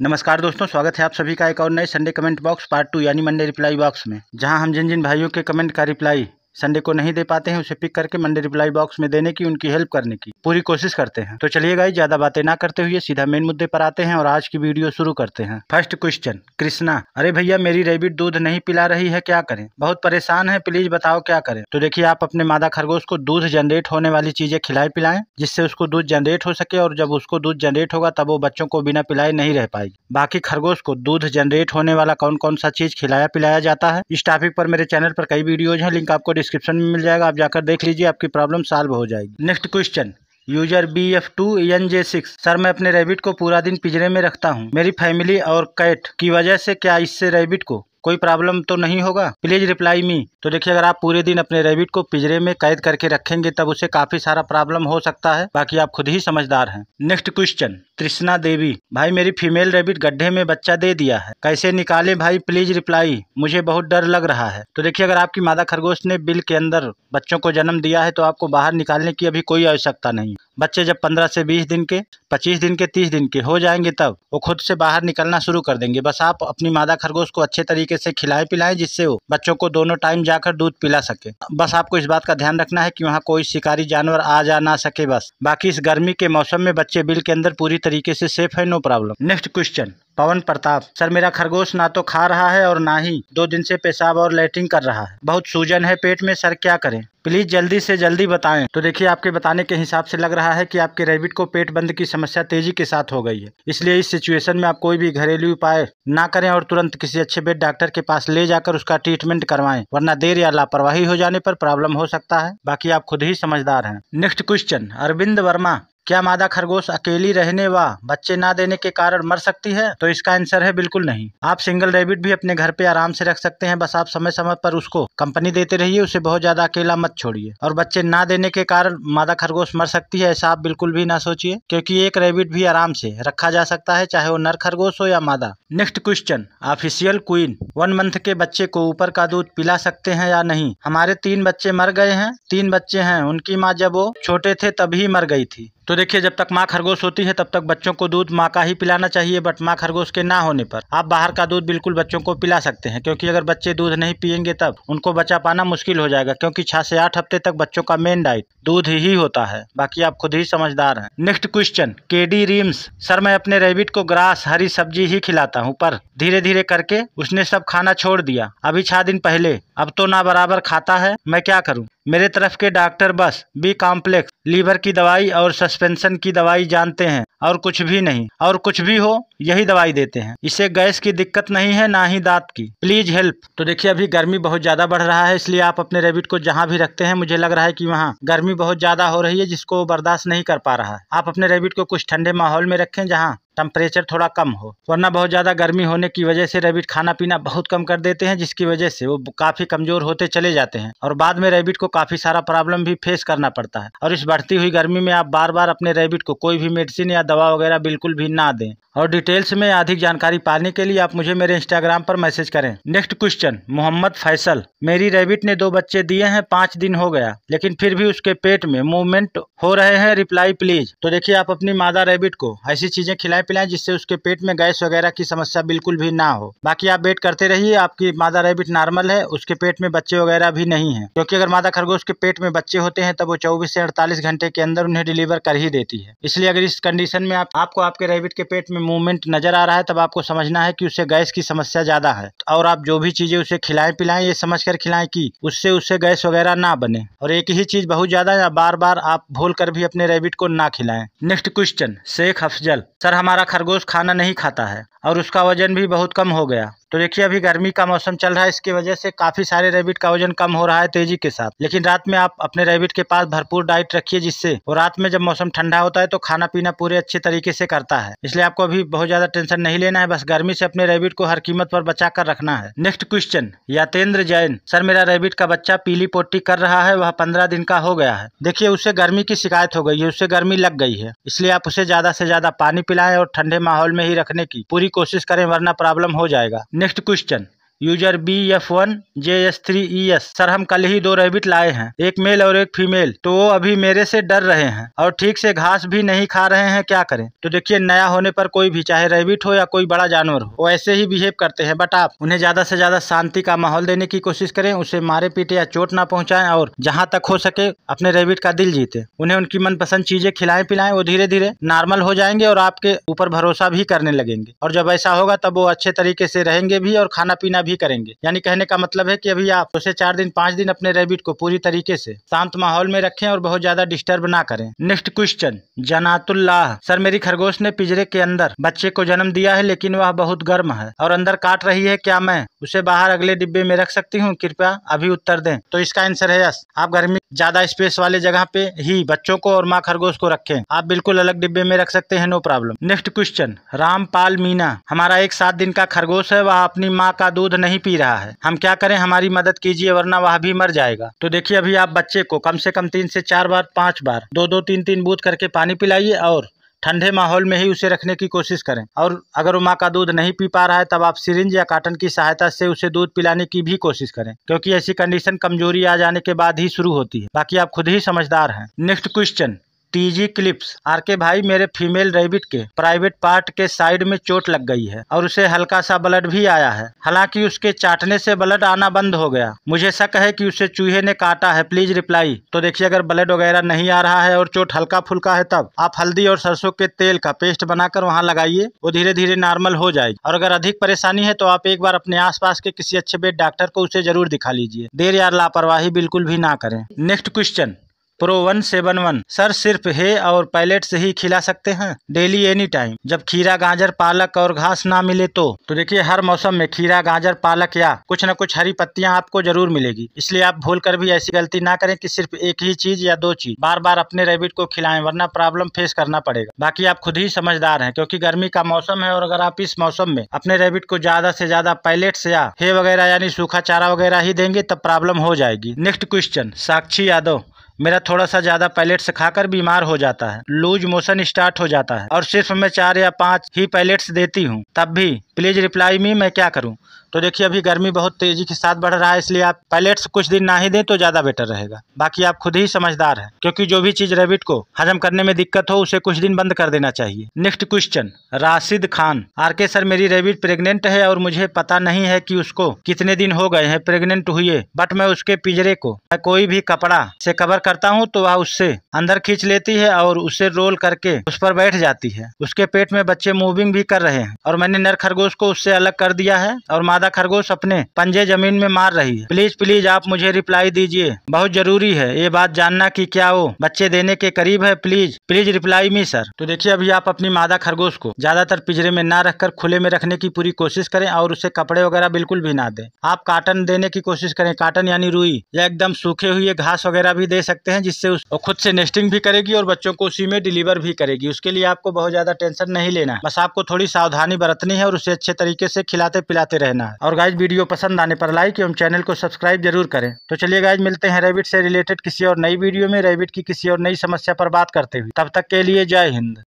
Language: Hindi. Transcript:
नमस्कार दोस्तों, स्वागत है आप सभी का एक और नए Sunday comment box part two यानी मंडे रिप्लाई बॉक्स में, जहाँ हम जिन जिन भाइयों के कमेंट का रिप्लाई संडे को नहीं दे पाते हैं, उसे पिक करके मंडे रिप्लाई बॉक्स में देने की, उनकी हेल्प करने की पूरी कोशिश करते हैं। तो चलिए गाइस ज़्यादा बातें ना करते हुए सीधा मेन मुद्दे पर आते हैं और आज की वीडियो शुरू करते हैं। फ़र्स्ट क्वेश्चन कृष्णा, अरे भैया, मेरी रेबिट दूध नहीं पिला रही है, क्या करें? बहुत परेशान है प्लीज़ बताओ क्या करें? तो देखिए, आप अपने मादा खरगोश को दूध जनरेट होने वाली चीज़ें खिलाए, पिलाएँ, जिससे उसको दूध जनरेट हो सके और जब उसको दूध जनरेट होगा, तब वो बच्चों को बिना पिलाए नहीं रह पाएगी। बाकी खरगोश को दूध जनरेट होने वाला कौन कौन सा चीज़ खिलाया पिलाया जाता है? इस टॉपिक पर मेरे चैनल पर कई वीडियोज़ है लिंक आपको डिस्क्रिप्शन में मिल जाएगा। आप जाकर देख लीजिए, आपकी प्रॉब्लम सॉल्व हो जाएगी। Next question user B F two N J six sir मैं अपने रैबिट को पूरा दिन पिंजरे में रखता हूँ। मेरी फैमिली और कैट की वजह से क्या इससे रैबिट को कोई प्रॉब्लम तो नहीं होगा? प्लीज़ रिप्लाई मी तो देखिए, अगर आप पूरे दिन अपने रेबिट को पिंजरे में कैद करके रखेंगे, तब उसे काफ़ी सारा प्रॉब्लम हो सकता है। बाकी आप खुद ही समझदार हैं। Next question Krishna Devi. भाई, मेरी फीमेल रेबिट गड्ढे में बच्चा दे दिया है। कैसे निकाले भाई? प्लीज़ रिप्लाई मुझे बहुत डर लग रहा है। तो देखिए, अगर आपकी मादा खरगोश ने बिल के अंदर बच्चों को जन्म दिया है तो आपको बाहर निकालने की अभी कोई आवश्यकता नहीं बच्चे जब पंद्रह से बीस दिन के, पच्चीस दिन के, तीस दिन के हो जाएँगे तब, वो खुद से बाहर निकलना शुरू कर देंगे। बस आप अपनी मादा खरगोश को अच्छे तरीके से खिलाए पिलाएँ, जिससे वो बच्चों को दोनों टाइम जाकर दूध पिला सके। बस आपको इस बात का ध्यान रखना है कि वहाँ कोई शिकारी जानवर आ जा ना सके बस। बाकी इस गर्मी के मौसम में बच्चे बिल के अंदर पूरी तरीके से सेफ़ है no problem next question Pawan Pratap, sir, मेरा खरगोश ना तो खा रहा है और ना ही दो दिन से पेशाब और लेटिंग कर रहा है। बहुत सूजन है पेट में, सर, क्या करें? प्लीज़ जल्दी से जल्दी बताएँ। तो देखिए, आपके बताने के हिसाब से लग रहा है कि आपके रेबिट को पेट बंद की समस्या तेज़ी के साथ हो गई है। इसलिए इस सिचुएशन में आप कोई भी घरेलू उपाय ना करें और तुरंत किसी अच्छे बेड डॉक्टर के पास ले जाकर उसका ट्रीटमेंट करवाएँ, वरना देर या लापरवाही हो जाने पर प्रॉब्लम हो सकता है। बाकी आप खुद ही समझदार हैं। नेक्स्ट क्वेश्चन, अरविंद वर्मा क्या मादा खरगोश अकेली रहने व बच्चे ना देने के कारण मर सकती है? तो इसका आंसर है बिल्कुल नहीं। आप सिंगल रेबिट भी अपने घर पे आराम से रख सकते हैं, बस आप समय समय पर उसको कंपनी देते रहिए, उसे बहुत ज़्यादा अकेला मत छोड़िए। और बच्चे ना देने के कारण मादा खरगोश मर सकती है, ऐसा आप बिल्कुल भी ना सोचिए, क्योंकि एक रेबिट भी आराम से रखा जा सकता है, चाहे वो नर खरगोश हो या मादा। Next question official queen one month के बच्चे को ऊपर का दूध पिला सकते हैं या नहीं? हमारे तीन बच्चे मर गए हैं, तीन बच्चे हैं, उनकी माँ जब वो छोटे थे तभी मर गई थी। तो देखिए, जब तक माँ खरगोश होती है, तब तक बच्चों को दूध माँ का ही पिलाना चाहिए बट माँ खरगोश के ना होने पर। आप बाहर का दूध बिल्कुल बच्चों को पिला सकते हैं, क्योंकि अगर बच्चे दूध नहीं पियेंगे तब उनको बचा पाना मुश्किल हो जाएगा, क्योंकि छह से आठ हफ़्ते तक बच्चों का मेन डाइट दूध ही होता है। बाकी आप खुद ही समझदार हैं। Next question K D reams sir, मैं अपने रेबिट को ग्रास, हरी सब्ज़ी ही खिलाता हूँ, पर धीरे धीरे करके उसने सब खाना छोड़ दिया। अभी छह दिन पहले अब तो ना बराबर खाता है, मैं क्या करूँ? मेरे तरफ़ के डॉक्टर बस बी कॉम्प्लेक्स, लीवर की दवाई और सस्पेंशन की दवाई जानते हैं और कुछ भी नहीं। और कुछ भी हो, यही दवाई देते हैं। इसे गैस की दिक्कत नहीं है, ना ही दांत की। Please help. तो देखिए, अभी गर्मी बहुत ज़्यादा बढ़ रहा है, इसलिए आप अपने रेबिट को जहाँ भी रखते हैं, मुझे लग रहा है की वहाँ गर्मी बहुत ज़्यादा हो रही है, जिसको बर्दाश्त नहीं कर पा रहा है। आप अपने रेबिट को कुछ ठंडे माहौल में रखें जहाँ टेम्परेचर थोड़ा कम हो, वरना बहुत ज़्यादा गर्मी होने की वजह से रेबिट खाना पीना बहुत कम कर देते हैं, जिसकी वजह से वो काफ़ी कमज़ोर होते चले जाते हैं और बाद में रेबिट को काफ़ी सारा प्रॉब्लम भी फेस करना पड़ता है। और इस बढ़ती हुई गर्मी में आप बार बार अपने रेबिट को कोई भी मेडिसिन या दवा वगैरह बिल्कुल भी ना दें। और डिटेल्स में अधिक जानकारी पाने के लिए आप मुझे मेरे इंस्टाग्राम पर मैसेज करें। Next question Mohammad Faisal. मेरी रेबिट ने दो बच्चे दिए हैं पाँच दिन हो गया लेकिन फिर भी उसके पेट में मूवमेंट हो रहे हैं। रिप्लाई प्लीज़ तो देखिए आप अपनी मादा रेबिट को ऐसी चीज़ें खिलाएँ पिलाएँ जिससे उसके पेट में गैस वगैरह की समस्या बिल्कुल भी ना हो। बाकी आप वेट करते रहिए आपकी मादा रेबिट नॉर्मल है उसके पेट में बच्चे वगैरह भी नहीं है। क्योंकि अगर मादा खरगोश के पेट में बच्चे होते हैं तब वो चौबीस से अड़तालीस घंटे के अंदर उन्हें डिलीवर कर ही देती है। इसलिए अगर इस कंडीशन में आप, आपको आपके रेबिट के पेट में मूवमेंट नज़र आ रहा है, तब आपको समझना है कि उससे गैस की समस्या ज़्यादा है। और आप जो भी चीज़ें उसे खिलाएँ, पिलाएँ, ये समझ कर खिलाएँ कि उससे उससे गैस वगैरह ना बने। और एक ही चीज़ बहुत ज़्यादा या बार बार आप भूल कर भी अपने रेबिट को ना खिलाएँ। Next question Sheikh Afzal, sir, हमारा खरगोश खाना नहीं खाता है। और उसका वज़न भी बहुत कम हो गया। तो देखिए, अभी गर्मी का मौसम चल रहा है, इसकी वजह से काफ़ी सारे रेबिट का वज़न कम हो रहा है तेज़ी के साथ। लेकिन रात में आप अपने रेबिट के पास भरपूर डाइट रखिए, जिससे वो रात में जब मौसम ठंडा होता है तो खाना पीना पूरे अच्छे तरीके से करता है। इसलिए आपको अभी बहुत ज़्यादा टेंशन नहीं लेना है, बस गर्मी से अपने रेबिट को हर कीमत पर बचा कर रखना है। Next question Yatendra Jain, sir, मेरा रेबिट का बच्चा पीली पोटी कर रहा है, वह पंद्रह दिन का हो गया है। देखिए, उसे गर्मी की शिकायत हो गई है उससे गर्मी लग गई है। इसलिए आप उसे ज़्यादा से ज़्यादा पानी पिलाएँ और ठंडे माहौल में ही रखने की पूरी कोशिश करें वरना प्रॉब्लम हो जाएगा। Next question. User B F one, J S three E S. Sir, हम कल ही दो रेबिट लाए हैं, एक मेल और एक फीमेल तो वो अभी मेरे से डर रहे हैं और ठीक से घास भी नहीं खा रहे हैं, क्या करें? तो देखिए, नया होने पर कोई भी, चाहे रेबिट हो या कोई बड़ा जानवर हो, वो ऐसे ही बिहेव करते हैं। बट आप उन्हें ज़्यादा से ज़्यादा शांति का माहौल देने की कोशिश करें, उसे मारे पीटे या चोट ना पहुंचाएँ और जहाँ तक हो सके अपने रेबिट का दिल जीते। उन्हें उनकी मनपसंद चीज़ें खिलाएँ, पिलाएँ, वो धीरे धीरे नॉर्मल हो जाएँगे और आपके ऊपर भरोसा भी करने लगेंगे। और जब ऐसा होगा, तब वो अच्छे तरीके से रहेंगे भी और खाना पीना भी करेंगे। यानी कहने का मतलब है कि अभी आप उसे चार दिन, पाँच दिन अपने रेबिट को पूरी तरीके से शांत माहौल में रखें और बहुत ज़्यादा डिस्टर्ब ना करें। Next question जनातुल्लाह। सर, मेरी खरगोश ने पिंजरे के अंदर बच्चे को जन्म दिया है, लेकिन वह बहुत गर्म है और अंदर काट रही है, क्या मैं उसे बाहर अगले डिब्बे में रख सकती हूँ, कृपया अभी उत्तर दें। तो इसका आंसर है यस आप गर्मी ज़्यादा स्पेस वाले जगह पे ही बच्चों को और माँ खरगोश को रखें। आप बिल्कुल अलग डिब्बे में रख सकते हैं no problem next question Rampal Meena. हमारा एक सात दिन का खरगोश है, वह अपनी माँ का दूध नहीं पी रहा है। हम क्या करें, हमारी मदद कीजिए, वरना वह भी मर जाएगा। तो देखिए, अभी आप बच्चे को कम से कम तीन से चार बार, पाँच बार, दो दो तीन तीन बूथ करके पानी पिलाइए और ठंडे माहौल में ही उसे रखने की कोशिश करें। और अगर वो माँ का दूध नहीं पी पा रहा है, तब आप सिरिंज या काटन की सहायता से उसे दूध पिलाने की भी कोशिश करें, क्योंकि ऐसी कंडीशन कमज़ोरी आ जाने के बाद ही शुरू होती है। बाकी आप खुद ही समझदार हैं। Next question TG clips R K भाई मेरे फीमेल रेबिट के प्राइवेट पार्ट के साइड में चोट लग गई है और उसे हल्का सा ब्लड भी आया है। हालाँकि उसके चाटने से ब्लड आना बंद हो गया। मुझे शक है कि उसे चूहे ने काटा है। प्लीज़ रिप्लाई तो देखिए, अगर ब्लड वगैरह नहीं आ रहा है और चोट हल्का फुल्का है तब आप हल्दी और सरसों के तेल का पेस्ट बनाकर वहाँ लगाइए। वो धीरे धीरे नॉर्मल हो जाएगी। और अगर अधिक परेशानी है तो आप एक बार अपने आसपास के किसी अच्छे बेड डॉक्टर को उसे ज़रूर दिखा लीजिए। देर या लापरवाही बिल्कुल भी ना करें। Next question pro one seven one sir, सिर्फ़ है और पैलेट से ही खिला सकते हैं। डेली एनी टाइम जब खीरा, गाजर, पालक और घास ना मिले तो। तो देखिए, हर मौसम में खीरा, गाजर, पालक या कुछ न कुछ हरी पत्तियाँ आपको ज़रूर मिलेगी। इसलिए आप भूल कर भी ऐसी गलती ना करें कि सिर्फ़ एक ही चीज़ या दो चीज़। बार बार अपने रेबिट को खिलाएँ, वरना प्रॉब्लम फेस करना पड़ेगा। बाकी आप खुद ही समझदार हैं, क्योंकि गर्मी का मौसम है और अगर आप इस मौसम में अपने रेबिट को ज़्यादा से ज़्यादा पैलेट्स या हे वगैरह, यानी सूखा चारा वगैरह ही देंगे, तब प्रॉब्लम हो जाएगी। Next question Sakshi Yadav. मेरा थोड़ा सा ज़्यादा पैलेट्स खाकर बीमार हो जाता है। लूज मोशन स्टार्ट हो जाता है। और सिर्फ़ मैं चार या पाँच ही पैलेट्स देती हूँ, तब भी प्लीज़ रिप्लाई मी, मैं क्या करूँ? तो देखिए, अभी गर्मी बहुत तेज़ी के साथ बढ़ रहा है, इसलिए आप पैलेट्स कुछ दिन ना ही दें तो ज़्यादा बेटर रहेगा। बाकी आप खुद ही समझदार हैं, क्योंकि जो भी चीज़ रेबिट को हजम करने में दिक्कत हो, उसे कुछ दिन बंद कर देना चाहिए। Next question Rashid Khan. R K sir मेरी रेबिट प्रेग्नेंट है और मुझे पता नहीं है कि उसको कितने दिन हो गए हैं प्रेगनेंट हुए बट मैं उसके पिंजरे को मैं कोई भी कपड़ा से कवर करता हूँ तो वह उससे अंदर खींच लेती है और उसे रोल करके उस पर बैठ जाती है। उसके पेट में बच्चे मूविंग भी कर रहे हैं, और मैंने नर खरगोश को उससे अलग कर दिया है और मादा मादा खरगोश अपने पंजे ज़मीन में मार रही है। प्लीज़ प्लीज़, आप मुझे रिप्लाई दीजिए। बहुत ज़रूरी है ये बात जानना कि क्या वो बच्चे देने के करीब है। Please please reply me, sir. तो देखिए, अभी आप अपनी मादा खरगोश को ज़्यादातर पिंजरे में ना रखकर खुले में रखने की पूरी कोशिश करें और उसे कपड़े वगैरह बिल्कुल भी ना दें। आप काटन देने की कोशिश करें। काटन यानी रुई या एकदम सूखे हुए घास वगैरह भी दे सकते हैं, जिससे उस खुद से नेस्टिंग भी करेगी और बच्चों को उसी में डिलीवर भी करेगी। उसके लिए आपको बहुत ज़्यादा टेंशन नहीं लेना। बस आपको थोड़ी सावधानी बरतनी है और उसे अच्छे तरीके से खिलाते पिलाते रहना। है और गाइज़ वीडियो पसंद आने पर लाइक एवं चैनल को सब्सक्राइब ज़रूर करें। तो चलिए गाइज़ मिलते हैं रेबिट से रिलेटेड किसी और नई वीडियो में। रेबिट की किसी और नई समस्या पर बात करते हुए। तब तक के लिए जय हिंद।